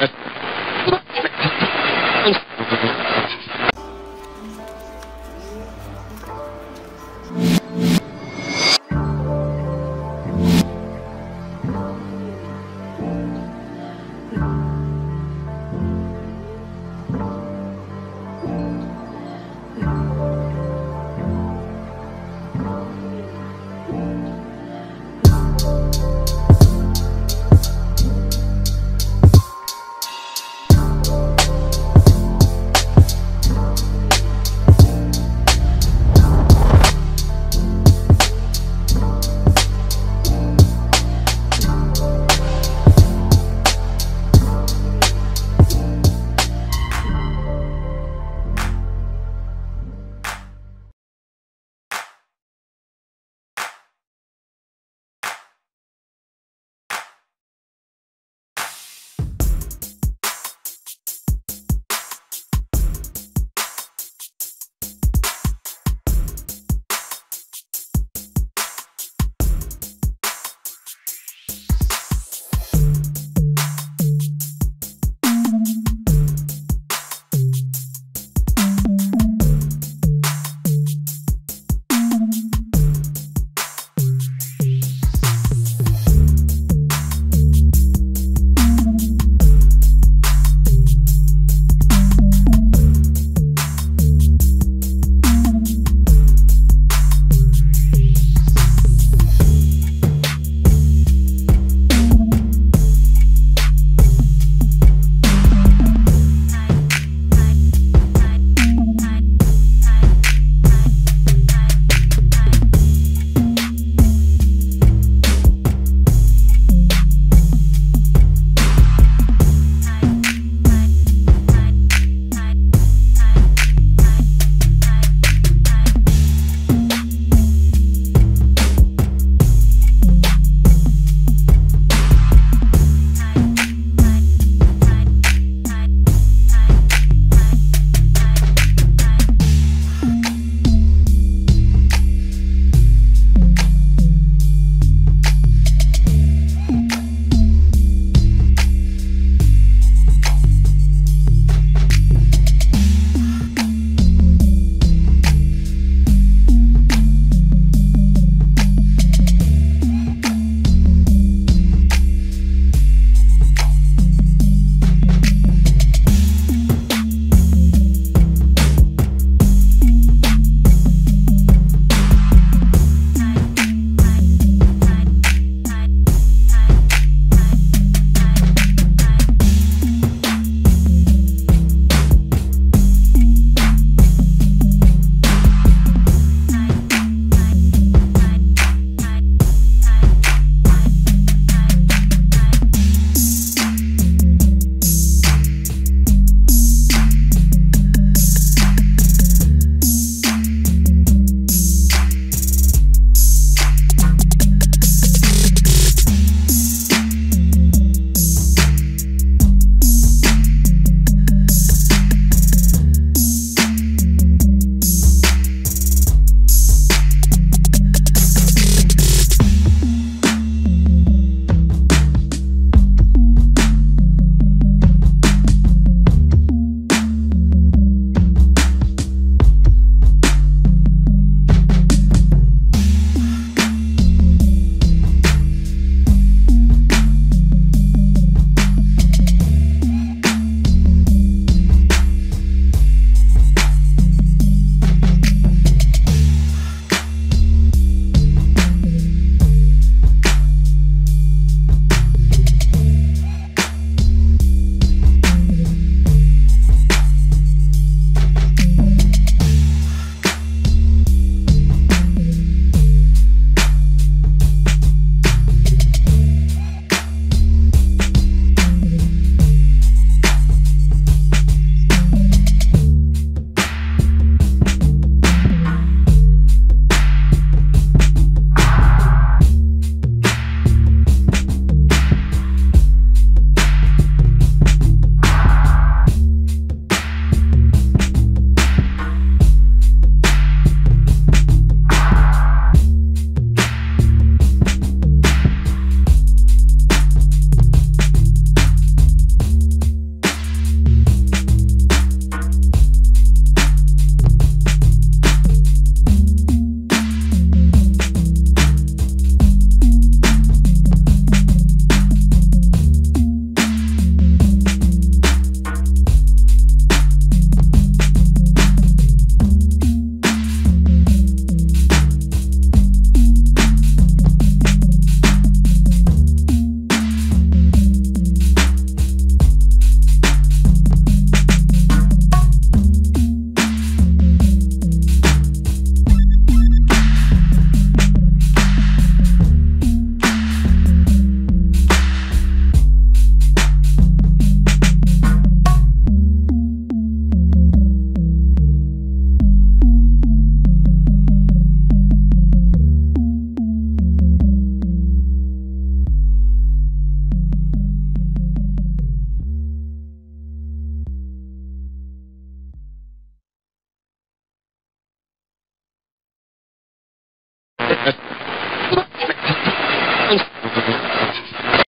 Look at it.